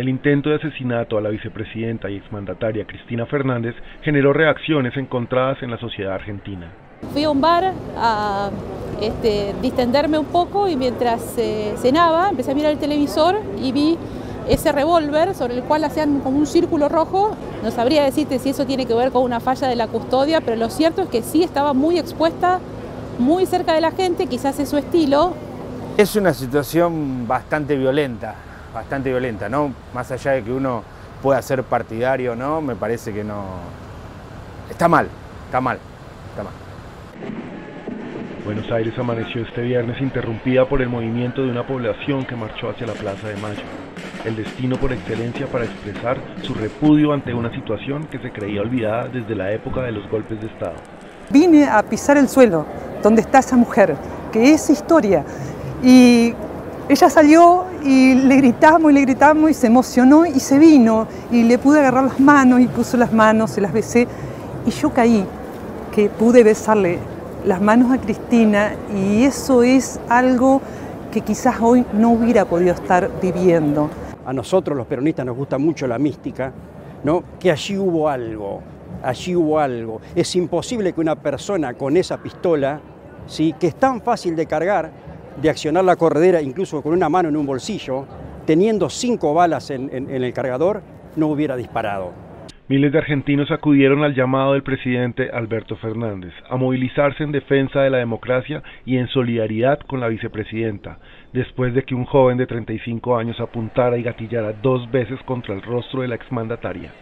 El intento de asesinato a la vicepresidenta y exmandataria Cristina Fernández generó reacciones encontradas en la sociedad argentina. Fui a un bar a este, distenderme un poco y mientras eh, cenaba empecé a mirar el televisor y vi ese revólver sobre el cual hacían como un círculo rojo. No sabría decirte si eso tiene que ver con una falla de la custodia, pero lo cierto es que sí estaba muy expuesta, muy cerca de la gente, quizás es su estilo. Es una situación bastante violenta, bastante violenta, ¿no? Más allá de que uno pueda ser partidario, ¿no? Me parece que no... Está mal, está mal, está mal. Buenos Aires amaneció este viernes interrumpida por el movimiento de una población que marchó hacia la Plaza de Mayo, el destino por excelencia para expresar su repudio ante una situación que se creía olvidada desde la época de los golpes de Estado. Vine a pisar el suelo donde está esa mujer, que es historia, y ella salió y le gritamos y le gritamos y se emocionó y se vino y le pude agarrar las manos y puso las manos, se las besé y yo caí, que pude besarle las manos a Cristina y eso es algo que quizás hoy no hubiera podido estar viviendo. A nosotros los peronistas nos gusta mucho la mística, ¿no? que allí hubo algo, allí hubo algo. Es imposible que una persona con esa pistola, ¿sí? que es tan fácil de cargar, de accionar la corredera incluso con una mano en un bolsillo, teniendo cinco balas en, el cargador, no hubiera disparado. Miles de argentinos acudieron al llamado del presidente Alberto Fernández a movilizarse en defensa de la democracia y en solidaridad con la vicepresidenta, después de que un joven de 35 años apuntara y gatillara dos veces contra el rostro de la exmandataria.